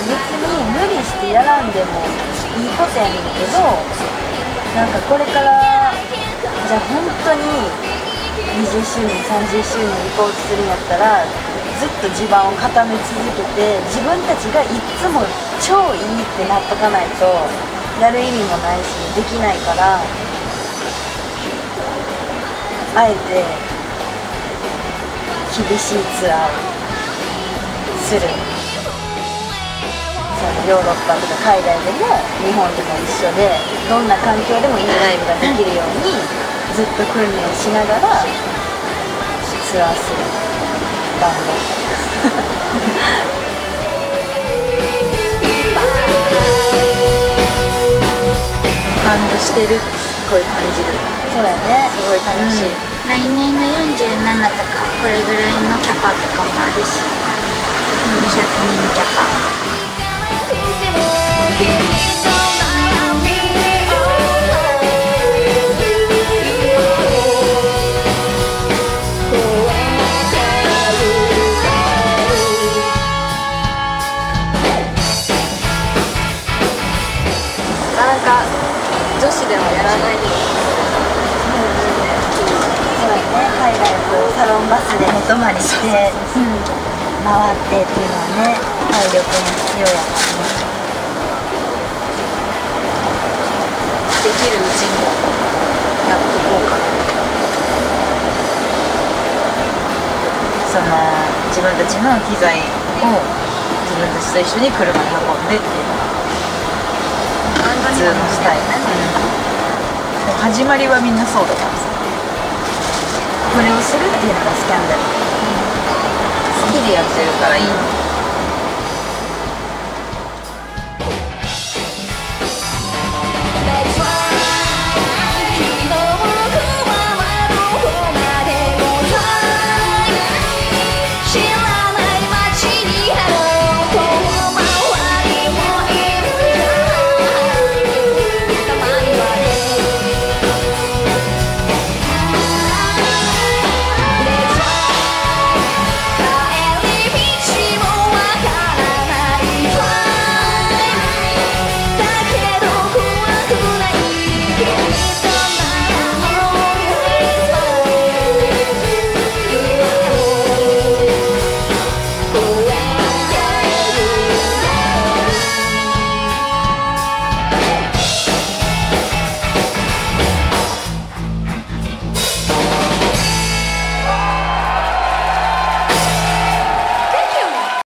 別に無理してやらんでもいいことやねんけどなんかこれからじゃあ本当に20周年30周年行こうとするんやったらずっと地盤を固め続けて自分たちがいっつも超いいってなっとかないとやる意味もないしできないからあえて厳しいツアーをする。ヨーロッパとか海外でも日本でも一緒でどん。な環境でもいいライブができるようにずっと訓練しながらツアーするバンドバンドしてるこういう感じるそうだよねすごい楽しい、来年の47とかこれぐらいのキャパとかもあるし200人キャパ。女子でもやらないそうだね海外こうサロンバスで寝泊まりして、回ってっていうのはね体力も必要やからねできるうちにやっとこうかなその自分たちの機材を自分たちと一緒に車に運んでっていうのが普通のスタイルね、うん、始まりはみん。なそうだからさこれをするっていうのがスキャンダル好きでやってるからいいの